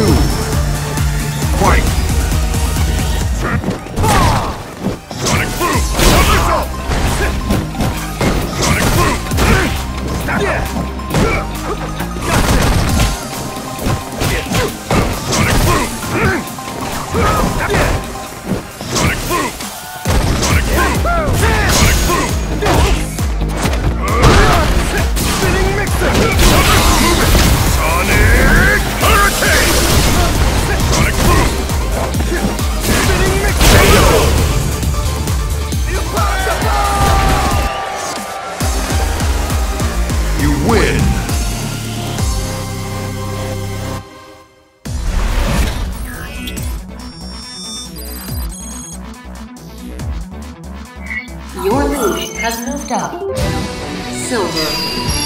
two. Your lead has moved up. Silver.